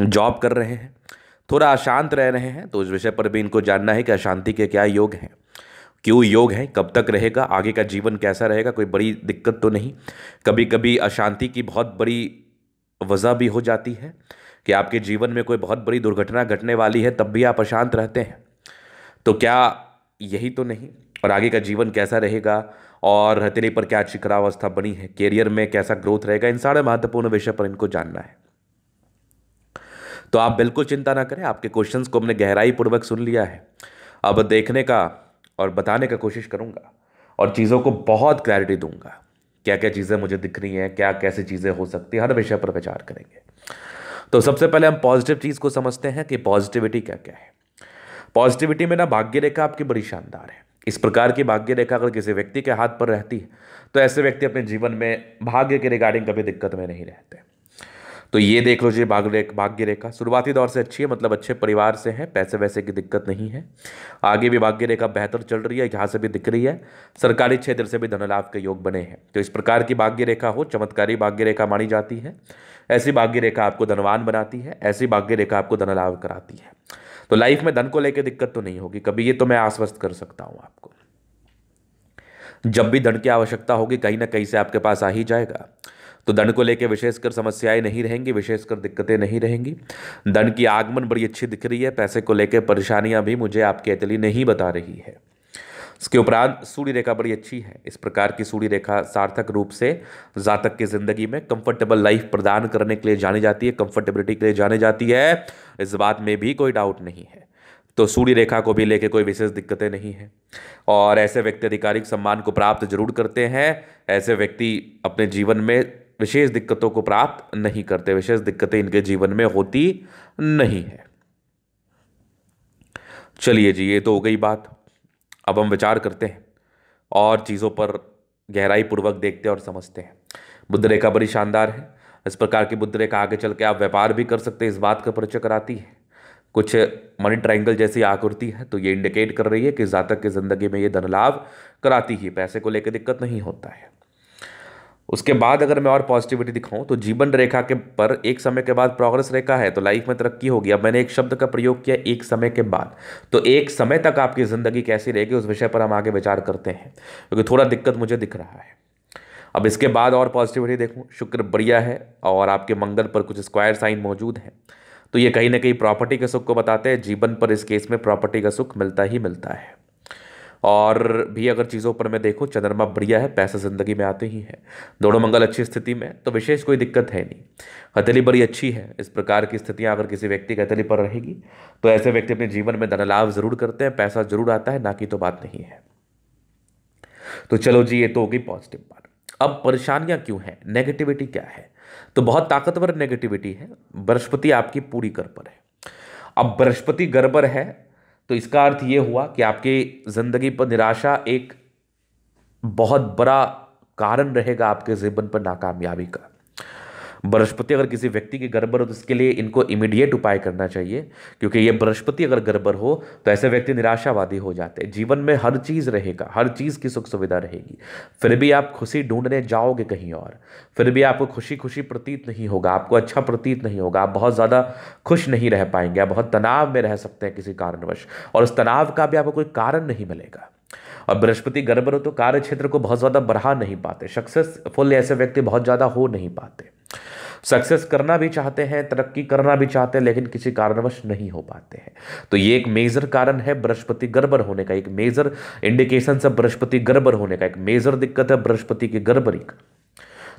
Job कर रहे हैं, थोड़ा अशांत रह रहे हैं तो उस विषय पर भी इनको जानना है कि अशांति के क्या योग हैं। क्यों योग है? कब तक रहेगा? आगे का जीवन कैसा रहेगा? कोई बड़ी दिक्कत तो नहीं। कभी कभी अशांति की बहुत बड़ी वजह भी हो जाती है कि आपके जीवन में कोई बहुत बड़ी दुर्घटना घटने वाली है, तब भी आप अशांत रहते हैं। तो क्या यही तो नहीं? और आगे का जीवन कैसा रहेगा? और हथेली पर क्या शिखरावस्था बनी है? कैरियर में कैसा ग्रोथ रहेगा? इन सारे महत्वपूर्ण विषय पर इनको जानना है। तो आप बिल्कुल चिंता ना करें, आपके क्वेश्चंस को हमने गहराई पूर्वक सुन लिया है। अब देखने का और बताने का कोशिश करूँगा और चीज़ों को बहुत क्लैरिटी दूँगा। क्या क्या चीज़ें मुझे दिख रही हैं क्या कैसी चीज़ें हो सकती हैं, हर विषय पर विचार करेंगे। तो सबसे पहले हम पॉजिटिव चीज़ को समझते हैं कि पॉजिटिविटी क्या क्या है। पॉजिटिविटी में ना भाग्य रेखा आपकी बड़ी शानदार है। इस प्रकार की भाग्य रेखा अगर किसी व्यक्ति के हाथ पर रहती है तो ऐसे व्यक्ति अपने जीवन में भाग्य के रिगार्डिंग कभी दिक्कत में नहीं रहते। तो ये देख लो जी भाग्य भाग्य रेखा शुरुआती दौर से अच्छी है मतलब अच्छे परिवार से है, पैसे वैसे की दिक्कत नहीं है। आगे भी भाग्य रेखा बेहतर चल रही है यहाँ से भी दिख रही है, सरकारी क्षेत्र से भी धनलाभ के योग बने हैं। तो इस प्रकार की भाग्य रेखा हो, चमत्कारी भाग्य रेखा मानी जाती है। ऐसी भाग्य रेखा आपको धनवान बनाती है, ऐसी भाग्य रेखा आपको धनलाभ कराती है। तो लाइफ में धन को लेकर दिक्कत तो नहीं होगी, कभी ये तो मैं आश्वस्त कर सकता हूँ आपको। जब भी धन की आवश्यकता होगी, कहीं ना कहीं से आपके पास आ ही जाएगा। तो दंड को लेकर विशेषकर समस्याएँ नहीं रहेंगी, विशेषकर दिक्कतें नहीं रहेंगी। दंड की आगमन बड़ी अच्छी दिख रही है, पैसे को लेकर परेशानियाँ भी मुझे आपकी अतली नहीं बता रही है। इसके उपरांत सूर्य रेखा बड़ी अच्छी है, इस प्रकार की सूर्य रेखा सार्थक रूप से जातक की ज़िंदगी में कंफर्टेबल लाइफ प्रदान करने के लिए जानी जाती है कंफर्टेबिलिटी के लिए जानी जाती है, इस बात में भी कोई डाउट नहीं है। तो सूर्य रेखा को भी लेके कोई विशेष दिक्कतें नहीं है। और ऐसे व्यक्ति आधिकारिक सम्मान को प्राप्त ज़रूर करते हैं, ऐसे व्यक्ति अपने जीवन में विशेष दिक्कतों को प्राप्त नहीं करते, विशेष दिक्कतें इनके जीवन में होती नहीं है। चलिए जी, ये तो हो गई बात। अब हम विचार करते हैं और चीज़ों पर गहराई पूर्वक देखते और समझते हैं। बुद्ध रेखा बड़ी शानदार है। इस प्रकार की बुद्ध रेखा आगे चल के आप व्यापार भी कर सकते हैं, इस बात का परिचय कराती है। कुछ मनी ट्राइंगल जैसी आकृति है तो ये इंडिकेट कर रही है कि जातक की ज़िंदगी में ये धन लाभ कराती ही, पैसे को लेकर दिक्कत नहीं होता है। उसके बाद अगर मैं और पॉजिटिविटी दिखाऊँ तो जीवन रेखा के पर एक समय के बाद प्रोग्रेस रेखा है तो लाइफ में तरक्की होगी। अब मैंने एक शब्द का प्रयोग किया, एक समय के बाद। तो एक समय तक आपकी ज़िंदगी कैसी रहेगी, उस विषय पर हम आगे विचार करते हैं, क्योंकि तो थोड़ा दिक्कत मुझे दिख रहा है। अब इसके बाद और पॉजिटिविटी देखूँ, शुक्र बढ़िया है, और आपके मंगल पर कुछ स्क्वायर साइन मौजूद है। तो ये कहीं ना कहीं प्रॉपर्टी के सुख को बताते हैं, जीवन पर इस केस में प्रॉपर्टी का सुख मिलता ही मिलता है। और भी अगर चीज़ों पर मैं देखूँ, चंद्रमा बढ़िया है, पैसा ज़िंदगी में आते ही है। दोनों मंगल अच्छी स्थिति में तो विशेष कोई दिक्कत है नहीं। हथेली बड़ी अच्छी है, इस प्रकार की स्थितियाँ अगर किसी व्यक्ति की हथेली पर रहेगी तो ऐसे व्यक्ति अपने जीवन में धन लाभ ज़रूर करते हैं, पैसा ज़रूर आता है, ना कि तो बात नहीं है। तो चलो जी, ये तो होगी पॉजिटिव बात। अब परेशानियाँ क्यों हैं? नेगेटिविटी क्या है? तो बहुत ताकतवर नेगेटिविटी है, बृहस्पति आपकी पूरी पर है। अब बृहस्पति गड़बड़ है तो इसका अर्थ ये हुआ कि आपकी ज़िंदगी पर निराशा एक बहुत बड़ा कारण रहेगा आपके जीवन पर नाकामयाबी का। बृहस्पति अगर किसी व्यक्ति की गड़बड़ हो तो इसके लिए इनको इमीडिएट उपाय करना चाहिए, क्योंकि ये बृहस्पति अगर गड़बड़ हो तो ऐसे व्यक्ति निराशावादी हो जाते हैं। जीवन में हर चीज़ रहेगा, हर चीज़ की सुख सुविधा रहेगी। फिर भी आप खुशी ढूँढने जाओगे कहीं और, फिर भी आपको खुशी खुशी प्रतीत नहीं होगा, आपको अच्छा प्रतीत नहीं होगा, आप बहुत ज़्यादा खुश नहीं रह पाएँगे, आप बहुत तनाव में रह सकते हैं किसी कारणवश, और उस तनाव का भी आपको कोई कारण नहीं मिलेगा। और बृहस्पति गर्भ हो तो कार्य क्षेत्र को बहुत ज़्यादा बढ़ा नहीं पाते, सक्सेसफुल ऐसे व्यक्ति बहुत ज़्यादा हो नहीं पाते। सक्सेस करना भी चाहते हैं, तरक्की करना भी चाहते हैं, लेकिन किसी कारणवश नहीं हो पाते हैं। तो ये एक मेजर कारण है बृहस्पति गड़बड़ होने का, एक मेजर इंडिकेशन है बृहस्पति गड़बड़ होने का, एक मेजर दिक्कत है बृहस्पति की गड़बड़ी का।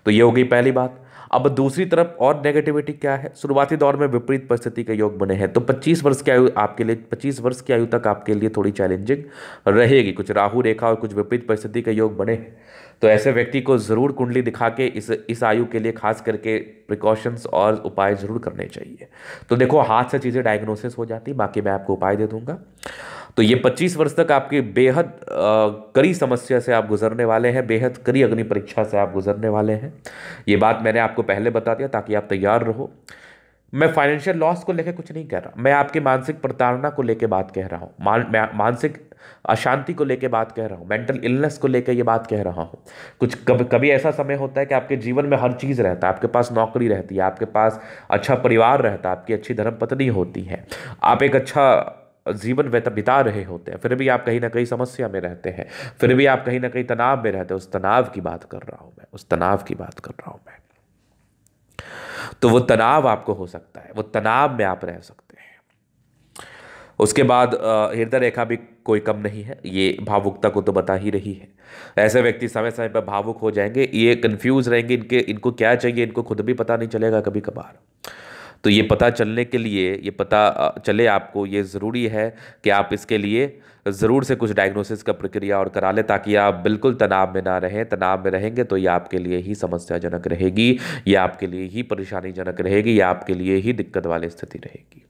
तो ये हो गई पहली बात। अब दूसरी तरफ़ और नेगेटिविटी क्या है? शुरुआती दौर में विपरीत परिस्थिति के योग बने हैं। तो 25 वर्ष की आयु आपके लिए 25 वर्ष की आयु तक आपके लिए थोड़ी चैलेंजिंग रहेगी। कुछ राहु रेखा और कुछ विपरीत परिस्थिति के योग बने तो ऐसे व्यक्ति को ज़रूर कुंडली दिखा के इस इस आयु के लिए खास करके प्रिकॉशंस और उपाय ज़रूर करने चाहिए। तो देखो, हाथ से चीज़ें डायग्नोसिस हो जाती बाकी मैं आपको उपाय दे दूँगा। तो ये 25 वर्ष तक आपकी बेहद कड़ी समस्या से आप गुजरने वाले हैं बेहद कड़ी अग्नि परीक्षा से आप गुजरने वाले हैं। ये बात मैंने आपको पहले बता दिया ताकि आप तैयार रहो। मैं फाइनेंशियल लॉस को लेकर कुछ नहीं कह रहा। मैं आपकी मानसिक प्रताड़ना को लेकर बात कह रहा हूँ। मान, मानसिक अशांति को लेकर बात कह रहा हूँ। मेंटल इलनेस को लेकर ये बात कह रहा हूँ। कुछ कभी कभी ऐसा समय होता है कि आपके जीवन में हर चीज़ रहता है। आपके पास नौकरी रहती है। आपके पास अच्छा परिवार रहता है। आपकी अच्छी धर्मपत्नी होती है। आप एक अच्छा जीवन बिता रहे होते हैं, फिर भी आप कहीं ना कहीं समस्या में रहते हैं, फिर भी आप कहीं ना कहीं तनाव में रहते हैं, उस तनाव की बात कर रहा हूँ मैं, उस तनाव की बात कर रहा हूँ मैं। तो वो तनाव आपको हो सकता है, वो तनाव में आप रह सकते हैं। उसके बाद हृदय रेखा भी कोई कम नहीं है, ये भावुकता को तो बता ही रही है। ऐसे व्यक्ति समय समय पर भावुक हो जाएँगे, ये कंफ्यूज रहेंगे, इनके, इनको क्या चाहिए, इनको खुद भी पता नहीं चलेगा कभी कभार तो ये पता चलने के लिए, ये पता चले आपको, ये ज़रूरी है कि आप इसके लिए ज़रूर से कुछ डायग्नोसिस का प्रक्रिया और करा लें ताकि आप बिल्कुल तनाव में ना रहें। तनाव में रहेंगे तो ये आपके लिए ही समस्याजनक रहेगी, या आपके लिए ही परेशानीजनक रहेगी, या आपके लिए ही दिक्कत वाली स्थिति रहेगी।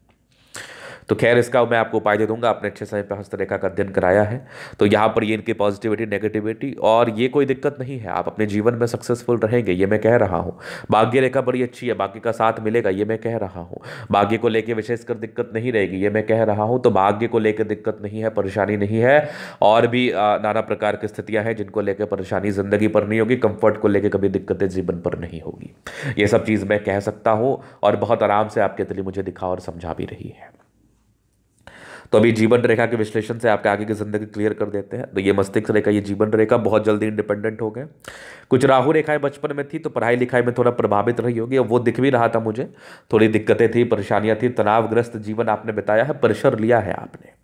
तो खैर इसका मैं आपको उपाय दे दूँगा। आपने अच्छे समय पर हस्तरेखा का अध्ययन कराया है। तो यहाँ पर ये इनकी पॉजिटिविटी नेगेटिविटी और ये कोई दिक्कत नहीं है। आप अपने जीवन में सक्सेसफुल रहेंगे, ये मैं कह रहा हूँ। भाग्य रेखा बड़ी अच्छी है बाकी का साथ मिलेगा, ये मैं कह रहा हूँ। भाग्य को लेकर विशेषकर दिक्कत नहीं रहेगी, ये मैं कह रहा हूँ। तो भाग्य को लेकर दिक्कत नहीं है, परेशानी नहीं है। और भी नाना प्रकार की स्थितियाँ हैं जिनको लेकर परेशानी ज़िंदगी पर नहीं होगी कंफर्ट को लेकर कभी दिक्कतें जीवन पर नहीं होगी। ये सब चीज़ मैं कह सकता हूँ और बहुत आराम से आपके तली मुझे दिखा और समझा भी रही है। तो अभी जीवन रेखा के विश्लेषण से आपके आगे की ज़िंदगी क्लियर कर देते हैं। तो ये मस्तिष्क रेखा, ये जीवन रेखा बहुत जल्दी इंडिपेंडेंट हो गए। कुछ राहु रेखाएँ बचपन में थी तो पढ़ाई लिखाई में थोड़ा प्रभावित रही होगी। वो दिख भी रहा था मुझे। थोड़ी दिक्कतें थी, परेशानियाँ थी, तनावग्रस्त जीवन आपने बिताया है प्रेशर लिया है आपने।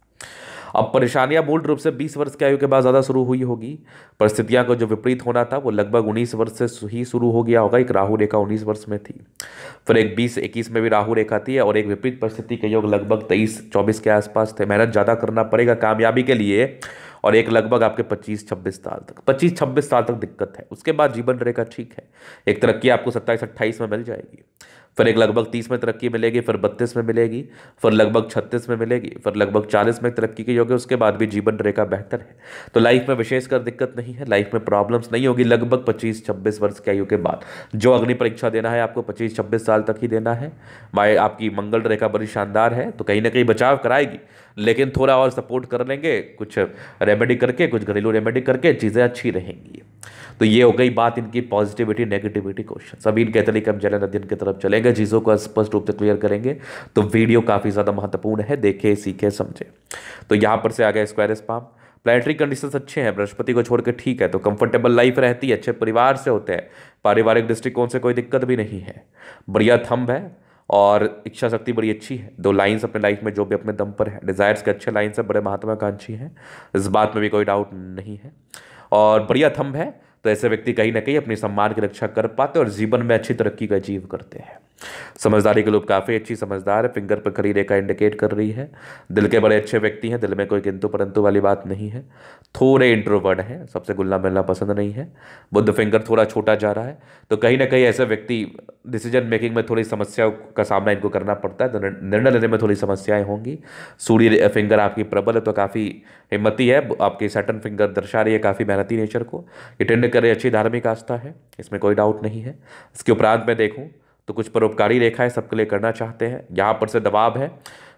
अब परेशानियाँ मूल रूप से 20 वर्ष की आयु के बाद ज़्यादा शुरू हुई होगी। परिस्थितियाँ को जो विपरीत होना था, वो लगभग 19 वर्ष से ही शुरू हो गया होगा। एक राहु रेखा 19 वर्ष में थी। फिर एक 20 21 में भी राहु रेखा थी और एक विपरीत परिस्थिति के योग लगभग 23 24 के आसपास थे। मेहनत ज़्यादा करना पड़ेगा कामयाबी के लिए और एक लगभग आपके 25 26 साल तक। 25 26 साल तक दिक्कत है। उसके बाद जीवन रेखा ठीक है। एक तरक्की आपको सत्ताईस, अट्ठाईस में मिल जाएगी। फिर एक लगभग तीस में तरक्की मिलेगी, फिर बत्तीस में मिलेगी, फिर लगभग छत्तीस में मिलेगी, फिर लगभग चालीस में तरक्की की होगी उसके बाद भी जीवन रेखा बेहतर है। तो लाइफ में विशेषकर दिक्कत नहीं है लाइफ में प्रॉब्लम्स नहीं होगी, लगभग पच्चीस छब्बीस वर्ष की आयु के बाद। जो अग्नि परीक्षा देना है, आपको पच्चीस छब्बीस साल तक ही देना है। माए, आपकी मंगल रेखा बड़ी शानदार है तो कहीं ना कहीं बचाव कराएगी, लेकिन थोड़ा और सपोर्ट कर लेंगे, कुछ रेमेडी करके, कुछ घरेलू रेमेडी करके, चीज़ें अच्छी रहेंगी। तो ये हो गई बात इनकी पॉजिटिविटी नेगेटिविटी क्वेश्चन सभी इन कैथलिक हम जलन अध्ययन की तरफ़ चलेंगे। चीज़ों को स्पष्ट रूप से क्लियर करेंगे तो वीडियो काफ़ी ज़्यादा महत्वपूर्ण है, देखे, सीखे, समझे। तो यहाँ पर से आ गया स्क्वायर स्पाम प्लानिटरी कंडीशंस अच्छे हैं, बृहस्पति को छोड़ के ठीक है तो कंफर्टेबल लाइफ रहती है, अच्छे परिवार से होते हैं। पारिवारिक दृष्टिकोण से कोई दिक्कत भी नहीं है। बढ़िया थम्ब है और इच्छा शक्ति बड़ी अच्छी है। दो लाइंस अपने लाइफ में जो भी अपने दम पर है। डिज़ायर्स के अच्छे लाइन्स है, बड़े महत्वाकांक्षी हैं। इस बात में भी कोई डाउट नहीं है। और बढ़िया थम्ब है तो ऐसे व्यक्ति कहीं ना कहीं अपने सम्मान की रक्षा कर पाते और जीवन में अच्छी तरक्की का अचीव करते हैं। समझदारी के लोग काफ़ी अच्छी समझदार है फिंगर पर खड़ी रेखा इंडिकेट कर रही है। दिल के बड़े अच्छे व्यक्ति हैं, दिल में कोई किंतु परंतु वाली बात नहीं है। थोड़े इंट्रोवर्ड हैं, सबसे गुल्ला मिलना पसंद नहीं है। बुद्ध फिंगर थोड़ा छोटा जा रहा है तो कहीं ना कहीं ऐसे व्यक्ति डिसीज़न मेकिंग में थोड़ी समस्याओं का सामना इनको करना पड़ता है तो निर्णय लेने में थोड़ी समस्याएँ होंगी। सूर्य फिंगर आपकी प्रबल है तो काफ़ी हिम्मती है, आपकी सैटन फिंगर दर्शा रही है काफ़ी मेहनती नेचर को ये टेंड करे अच्छी धार्मिक आस्था है, इसमें कोई डाउट नहीं है। इसके उपरांत मैं देखूँ तो कुछ परोपकारी रेखाएँ सबके लिए करना चाहते हैं। यहाँ पर से दबाव है।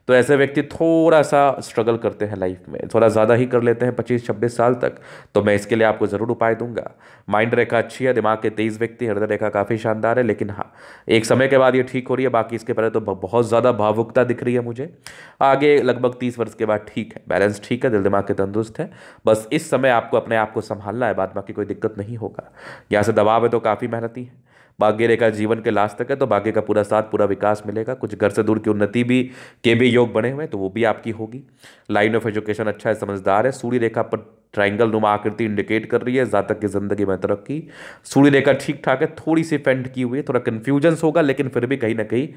तो ऐसे व्यक्ति थोड़ा सा स्ट्रगल करते हैं लाइफ में। थोड़ा ज़्यादा ही कर लेते हैं पच्चीस छब्बीस साल तक। तो मैं इसके लिए आपको ज़रूर उपाय दूँगा। माइंड रेखा अच्छी है, दिमाग के तेज़ व्यक्ति, हृदय रेखा काफ़ी शानदार है, लेकिन हाँ एक समय के बाद ये ठीक हो रही है। बाकी इसके पहले तो बहुत ज़्यादा भावुकता दिख रही है मुझे। आगे लगभग तीस वर्ष के बाद ठीक है। बैलेंस ठीक है दिल दिमाग के तंदुरुस्त है। बस इस समय आपको अपने आप को संभालना है, बाद बाकी कोई दिक्कत नहीं होगा। यहाँ से दबाव है तो काफ़ी मेहनती है। भाग्य रेखा जीवन के लास्ट तक है तो भाग्य का पूरा साथ, पूरा विकास मिलेगा। कुछ घर से दूर की उन्नति भी, के भी योग बने हुए हैं तो वो भी आपकी होगी। लाइन ऑफ़ एजुकेशन अच्छा है, समझदार है। सूर्य रेखा पर ट्राइंगल नुमा आकृति इंडिकेट कर रही है, जातक की ज़िंदगी में तरक्की। सूर्य रेखा ठीक ठाक है, थोड़ी सी फेंट की हुई है, थोड़ा कन्फ्यूजन्स होगा, लेकिन फिर भी कहीं ना कहीं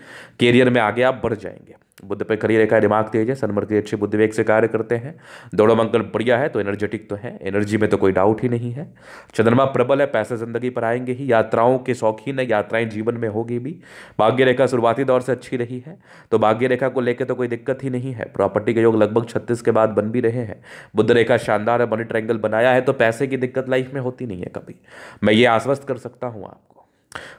कैरियर में आगे आप बढ़ जाएँगे। बुद्ध पे खड़ी रेखा दिमाग तेज है, सनमर अच्छे बुद्ध वेग से कार्य करते हैं। दौड़ो मंगल बढ़िया है तो एनर्जेटिक तो है। एनर्जी में तो कोई डाउट ही नहीं है। चंद्रमा प्रबल है, पैसे ज़िंदगी पर आएँगे ही। यात्राओं के शौकीन है, यात्राएँ जीवन में होगी भी। भाग्य रेखा शुरुआती दौर से अच्छी रही है तो भाग्य रेखा को लेकर तो कोई दिक्कत ही नहीं है। प्रॉपर्टी के योग लगभग छत्तीस के बाद बन भी रहे हैं। बुद्ध रेखा शानदार है मनी ट्रायंगल बनाया है तो पैसे की दिक्कत लाइफ में होती नहीं है कभी। मैं ये आश्वस्त कर सकता हूँ आपको।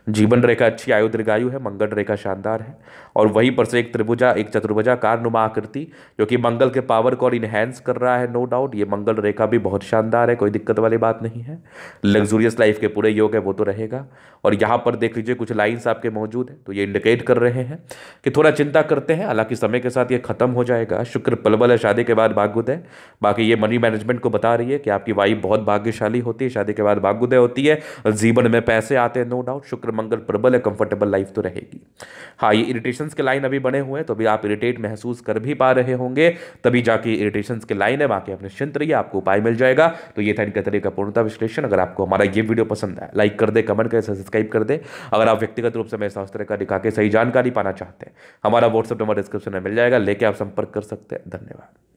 जीवन रेखा अच्छी, आयु दीर्घायु है, मंगल रेखा शानदार है। और वहीं पर से एक त्रिभुजा, एक चतुर्भुजा कार नुमा आकृति, जो कि मंगल के पावर को और इन्हेंस कर रहा है नो डाउट ये मंगल रेखा भी बहुत शानदार है, कोई दिक्कत वाली बात नहीं है। लग्जूरियस लाइफ के पूरे योग है, वो तो रहेगा। और यहाँ पर देख लीजिए, कुछ लाइन्स आपके मौजूद है तो ये इंडिकेट कर रहे हैं कि थोड़ा चिंता करते हैं, हालाँकि समय के साथ ये खत्म हो जाएगा। शुक्र पलबल है, शादी के बाद भाग्योदय बाकी ये मनी मैनेजमेंट को बता रही है कि आपकी वाइफ बहुत भाग्यशाली होती है, शादी के बाद भाग्योदय होती है। जीवन में पैसे आते हैं नो डाउट शुक्र, मंगल, प्रबल है कंफर्टेबल लाइफ तो रहेगी। हाँ ये इरिटेशन के लाइन अभी बने हुए हैं तो अभी आप इरिटेट महसूस कर भी पा रहे होंगे, तभी जाके इरिटेशन के लाइन है बाकी अपने चिंत रहिए, आपको उपाय मिल जाएगा। तो ये था इनका तरीका पूर्णता विश्लेषण, अगर आपको हमारा ये वीडियो पसंद है लाइक कर दे कमेंट करें सब्सक्राइब कर दे। अगर आप व्यक्तिगत रूप से मेरे शास्त्र का दिखा के सही जानकारी पाना चाहते हैं, हमारा व्हाट्सअप नंबर डिस्क्रिप्शन में मिल जाएगा, लेके आप संपर्क कर सकते हैं। धन्यवाद।